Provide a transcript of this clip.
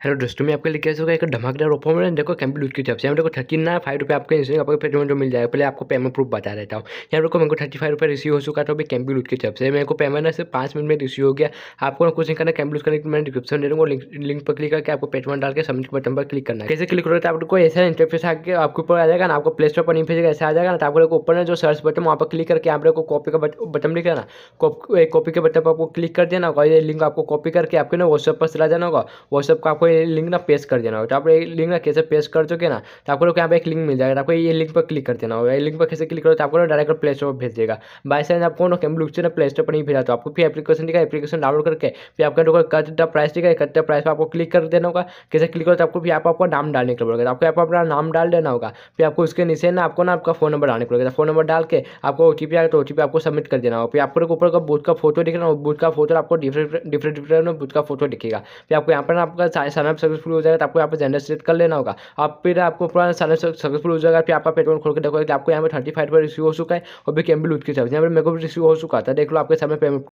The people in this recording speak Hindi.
हेलो दोस्तों, मैं आपके लिए कैसे होगा? एक धमाकेदार ऑफ़र में देखो कंप्लीट की तरफ़ से देखो थर्टी ना फाइव रुपये आपके इंस्टेंट आपको पेमेंट मिल जाएगा। पहले आपको पेमेंट प्रूफ बता देता हूँ। यहाँ देखो मेरे को थर्टी फाइव रुपये रिसीव हो चुका था, अभी कैम्पलूट की तरफ़ से मेरे को पेमेंट से पाँच मिनट में रिसीव हो गया। आपको कुछ नहीं करना कैम्पलूट करने मैंने डिस्क्रिप्शन दे दूँगा। लिंक पर क्लिक करके आपको पेमेंट डाल के सबमिट बटन पर क्लिक करना है। कैसे क्लिक करोगे तो आपको ऐसा इंटरफेस आके आपके ऊपर आ जाएगा ना, आपको प्ले स्टोर पर नहीं भेजेगा, ऐसा आ जाएगा ना। तो आपको ऊपर में जो सर्च बटन वहाँ पर क्लिक करके आप को कॉपी का बटन लिखा ना? कॉपी के बटन पर आपको क्लिक कर देना होगा। ये लिंक आपको कॉपी करके आपके ना व्हाट्सएप पर चला जाना होगा। व्हाट्सएप का आपको ये लिंक ना पेस्ट कर देना होगा। तो आप ये लिंक ना कैसे पेस्ट कर चुके ना तो आपको यहाँ पे एक लिंक मिल जाएगा। तो आपको ये लिंक पर क्लिक कर देना होगा। ये लिंक पर कैसे क्लिक करो तो आपको डायरेक्ट प्ले स्टोर भेज देगा। बाई चांस आपको ना कैम से प्ले स्टोर पर नहीं भेजा तो आपको फिर एप्लीकेशन दिखा एप्लीकेशन डाउनलोड करके फिर आपका देखो कितना प्राइस दिखा कितना प्राइस पर आपको क्लिक कर देना होगा। कैसे क्लिक करो तो आपको फिर आप आपको नाम डालने के पड़ेगा आपको यहाँ अपना नाम डाल देना होगा। फिर आपको उसके नीचे ना आपको ना आपका फ़ोन नंबर डालने पड़ेगा फ़ोन नंबर डाल के आपको ओ टी आएगा तो ओ टी पी आपको सबमिट कर देना होगा। फिर आपको ऊपर का बूथ का फ़ोटो दिखेगा बूथ का फ़ोटो आपको डिफरेंट डिफरेंट डिफरेंट बूथ का फ़ोटो दिखेगा। फिर आपको यहाँ पर आपका साइन सक्सेसफुल हो जाएगा तो आपको यहाँ पर जेंडर सेलेक्ट कर लेना होगा। आप फिर आपको पूरा सनअप सक्सेसफुल हो जाएगा, फिर आपका पेटमेंट खोल के देखो कि आपको यहाँ पर थर्टी फाइव पर रिसीव हो चुका है और भी कैम्बिल उठ के चाहिए यहाँ पर मेरे को भी रिसीव हो चुका था। देख लो आपके सामने पेमेंट